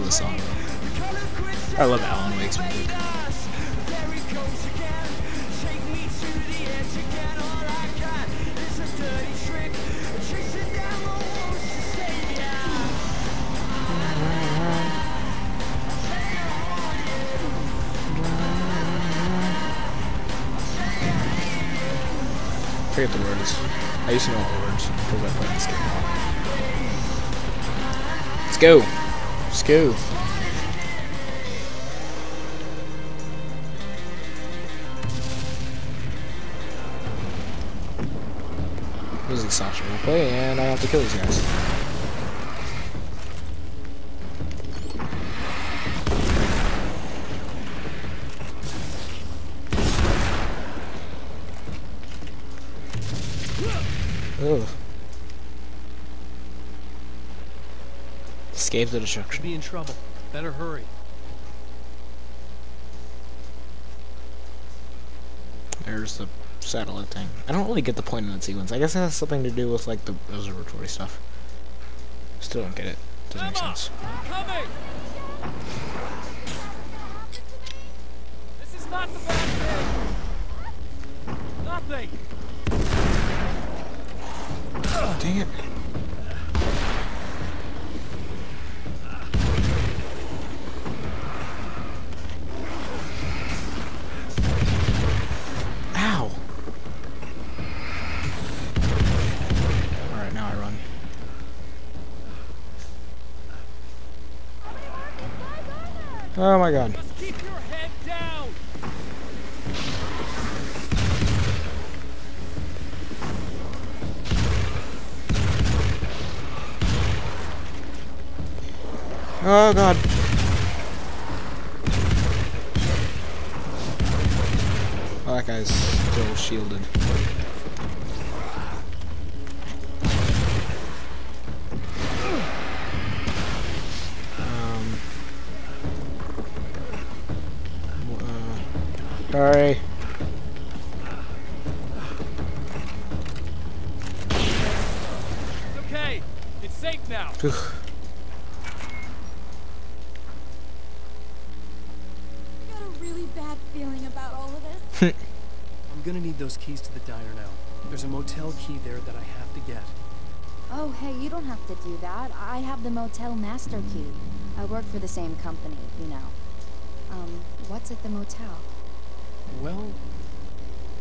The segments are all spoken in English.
love song. I love Alan Wake's music. Forget the words. I used to know all the words because I played this game. Let's go. Let's go. Music stops replay, and I have to kill these guys. Ugh. Escape the destruction. Be in trouble. Better hurry. There's the satellite thing. I don't really get the point in that sequence. I guess it has something to do with like the observatory stuff. Still don't get it. Doesn't make Emma! sense. Coming! This is not the bad thing! Nothing! Dang it. Oh my god. Just keep your head down! Oh god. Oh, that guy's still shielded. Sorry. It's okay! It's safe now! Phew. I got a really bad feeling about all of this. I'm gonna need those keys to the diner now. There's a motel key there that I have to get. Oh, hey, you don't have to do that. I have the motel master key. I work for the same company, you know. Um, what's at the motel? Well,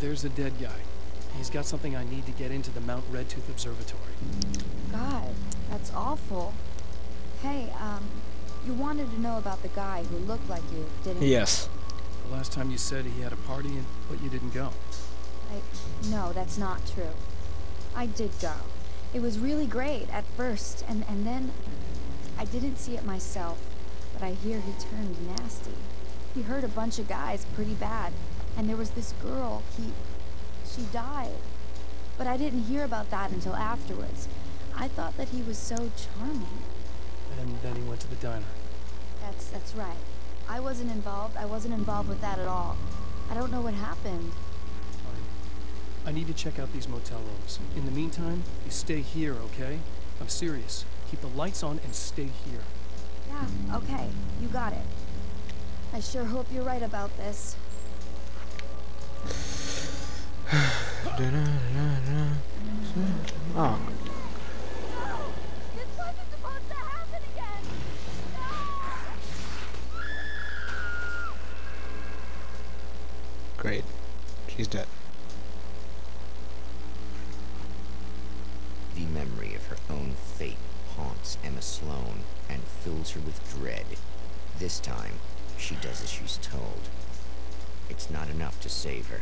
there's a dead guy. He's got something I need to get into the Mount Redtooth Observatory. God, that's awful. Hey, um, you wanted to know about the guy who looked like you, didn't you? Yes. The last time you said he had a party, and but you didn't go. I, no, that's not true. I did go. It was really great at first, and, and then I didn't see it myself, but I hear he turned nasty. He hurt a bunch of guys pretty bad, and there was this girl, he, she died. But I didn't hear about that until afterwards. I thought that he was so charming. And then he went to the diner. That's, that's right. I wasn't involved. I wasn't involved with that at all. I don't know what happened. I need to check out these motel rooms. In the meantime, you stay here, okay? I'm serious. Keep the lights on and stay here. Yeah, okay. You got it. I sure hope you're right about this. Oh, great. She's dead. The memory of her own fate haunts Emma Sloan and fills her with dread. This time, she does as she's told. It's not enough to save her.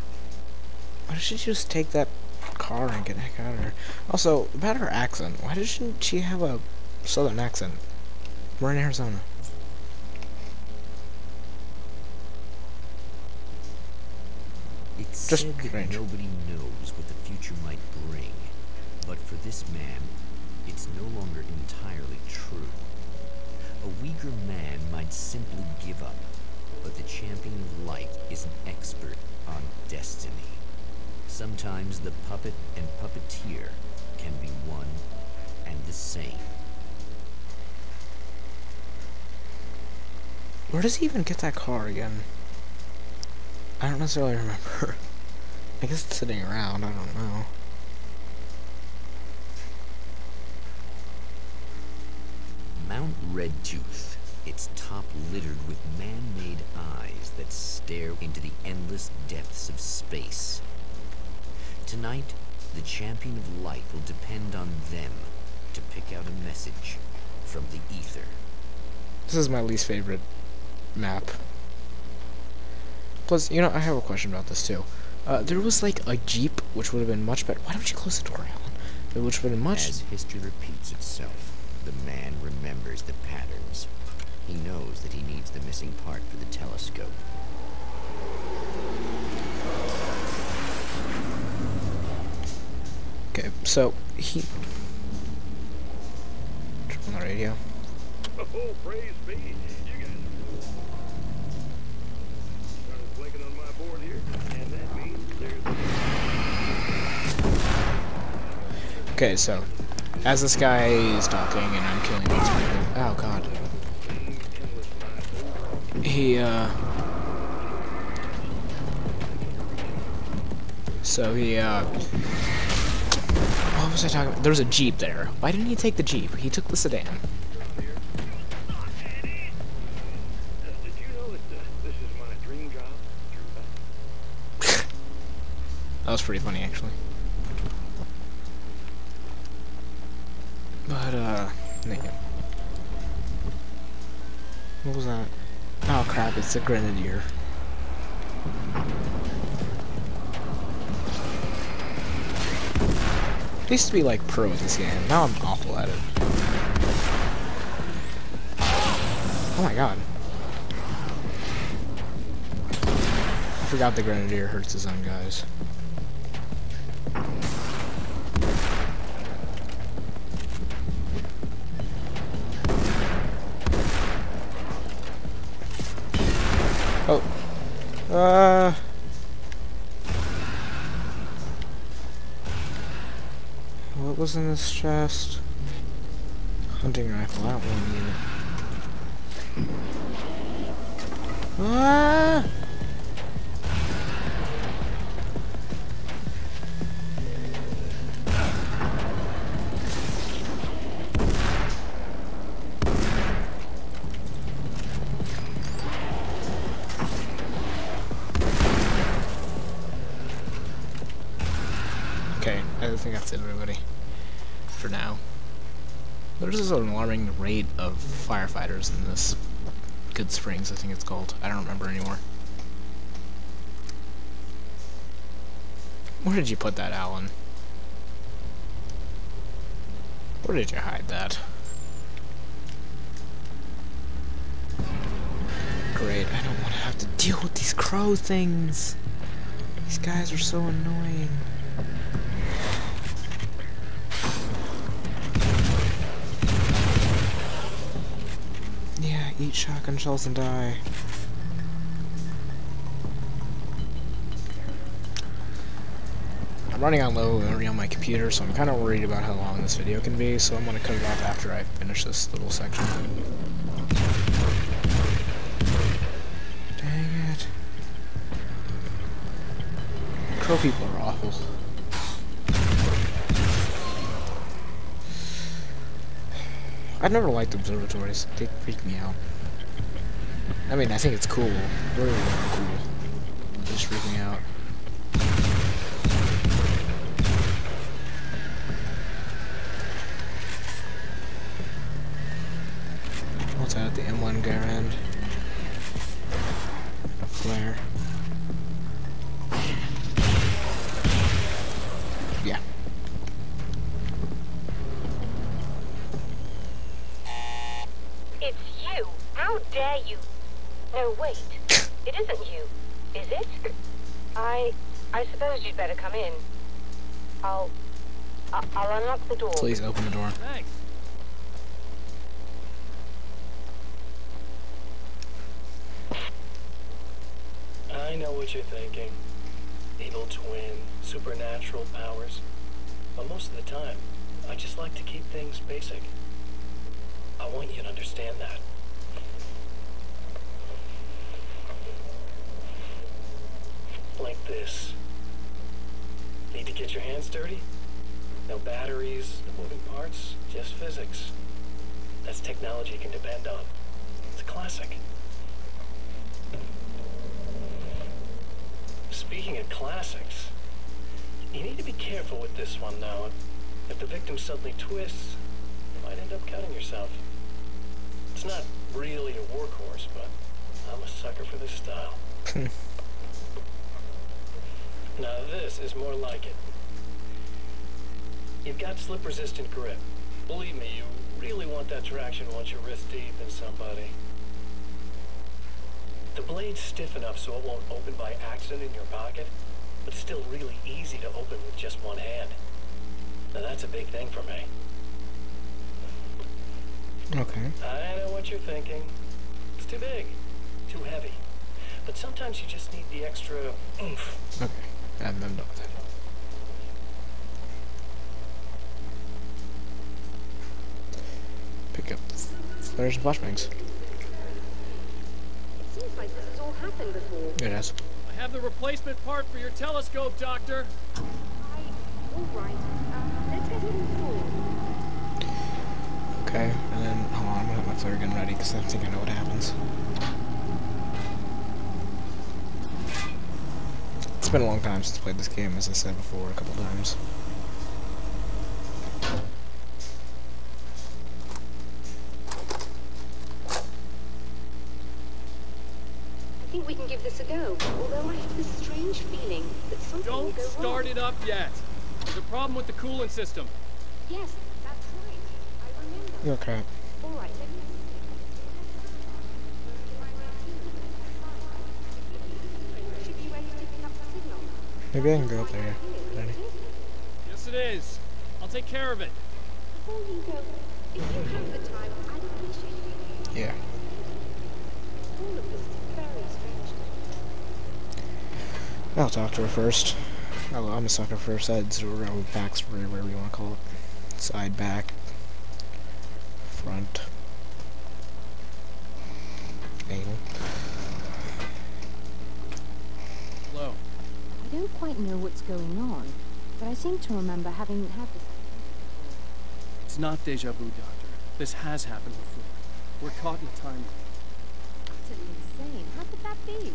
Why did she just take that car and get the heck out of here? Also, about her accent, why doesn't she have a southern accent? We're in Arizona. It's Just said that nobody knows what the future might bring. But for this man, it's no longer entirely true. A weaker man might simply give up, but the champion of light is an expert on destiny. Sometimes the puppet and puppeteer can be one and the same. Where does he even get that car again? I don't necessarily remember. I guess it's sitting around, I don't know. Mount Redtooth, its top littered with man-made eyes that stare into the endless depths of space. Tonight, the champion of light will depend on them to pick out a message from the ether. This is my least favorite map. Plus, you know, I have a question about this too. Uh, there was like a jeep, which would have been much better. Why don't you close the door, Alan? Which would have been much. As history repeats itself, the man remembers the patterns. He knows that he needs the missing part for the telescope. Okay, so he. Turn on the radio. Oh, praise be. You guys started blinking on my board here, and that means there's Okay, so as this guy is talking and I'm killing these people. Oh god. He uh So he uh what was I talking about? There was a Jeep there. Why didn't he take the Jeep? He took the sedan. That was pretty funny actually. But uh yeah. What was that? Oh crap, it's a grenadier. Used to be like pro at this game. Now I'm awful at it. Oh my god. I forgot the grenadier hurts his own guys. Oh. Uh. What was in this chest? Hunting rifle. I don't really need it. Ah! For now. There's an alarming rate of firefighters in this Good Springs, I think it's called. I don't remember anymore. Where did you put that, Alan? Where did you hide that? Great, I don't want to have to deal with these crow things. These guys are so annoying. Eat shotgun shells and die. I'm running on low memory on my computer, so I'm kind of worried about how long this video can be, so I'm going to cut it off after I finish this little section. Dang it. Crow people are awful. I've never liked observatories. They freak me out. I mean, I think it's cool. Really, cool. Just freaking out. Isn't you, is it? I... I suppose you'd better come in. I'll... I- I'll unlock the door. Please open the door. Thanks. I know what you're thinking. Evil twin, supernatural powers. But most of the time, I just like to keep things basic. I want you to understand that. Like this. Need to get your hands dirty? No batteries, no moving parts, just physics. That's technology you can depend on. It's a classic. Speaking of classics, you need to be careful with this one now. If the victim suddenly twists, you might end up cutting yourself. It's not really a workhorse, but I'm a sucker for this style. now this is more like it. You've got slip-resistant grip. Believe me, you really want that traction once you're wrist deep in somebody. The blade's stiff enough so it won't open by accident in your pocket, but still really easy to open with just one hand. Now that's a big thing for me. Okay. I know what you're thinking. It's too big, too heavy. But sometimes you just need the extra oomph. Okay. I'm, I'm done with that. Pick up flares and flashbangs. It seems like this has all happened before. It has. I have the replacement part for your telescope, Doctor. I... Alright. Uh, let's get moving forward. Okay, and then hold on, I'm gonna have my flare gun ready because I think I know what happens. It's been a long time since I played this game, as I said before a couple times. I think we can give this a go. Although I have this strange feeling that something will Don't go start wrong. it up yet. There's a problem with the coolant system. Yes, that's right. I remember. Oh crap. All right, let me... Should be ready to pick up the signal. Maybe I can go up there. Ready? Yes, it is. I'll take care of it. Before you go, if you have the time, I'd appreciate it. Yeah. All of this is very strange. I'll talk to her first. Oh, I'm a sucker for sides or uh, backs, or whatever you want to call it. Side, back, front, don't know what's going on, but I seem to remember having had this. It's not deja vu, Doctor. This has happened before. We're caught in a time. loop. Utterly insane. How could that be?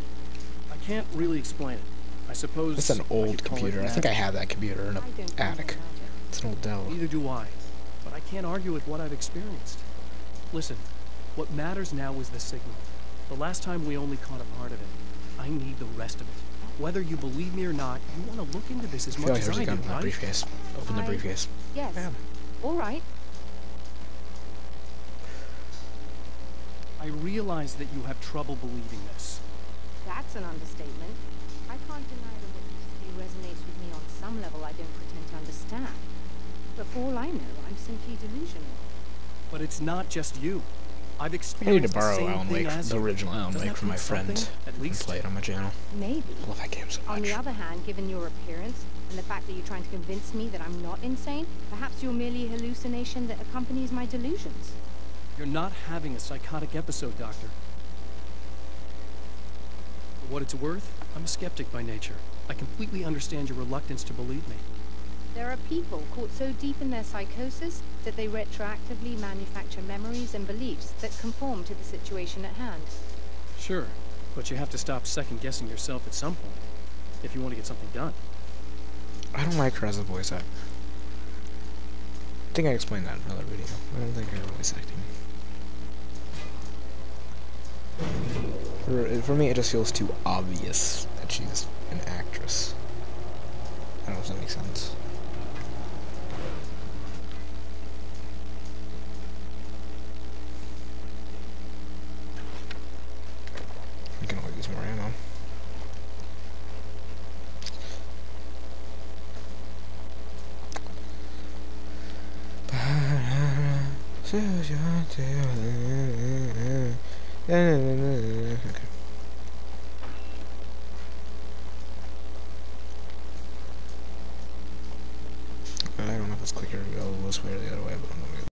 I can't really explain it. I suppose. It's an old call computer. I think I have that computer in I an don't believe in attic. It's an old Dell. Neither do I. But I can't argue with what I've experienced. Listen, what matters now is the signal. The last time we only caught a part of it. I need the rest of it. Whether you believe me or not, you want to look into this as much like I as just I got do, my right? briefcase. Open the briefcase. Yes. Bam. All right. I realize that you have trouble believing this. That's an understatement. I can't deny that what you say resonates with me on some level I don't pretend to understand. But for all I know, I'm simply delusional. But it's not just you. I've I need to borrow Alan Wake, the original Alan Wake from my friend, something, at and least? play it on my channel. Maybe. I love that game so On the other hand, given your appearance and the fact that you're trying to convince me that I'm not insane, perhaps you're merely a hallucination that accompanies my delusions. You're not having a psychotic episode, Doctor. For what it's worth, I'm a skeptic by nature. I completely understand your reluctance to believe me. There are people caught so deep in their psychosis that they retroactively manufacture memories and beliefs that conform to the situation at hand. Sure, but you have to stop second-guessing yourself at some point, if you want to get something done. I don't like her as a voice actor. I think I explained that in another video. I don't think her voice acting. For, for me, it just feels too obvious that she's an actress. I don't know if that makes sense. I can always use more ammo. Okay.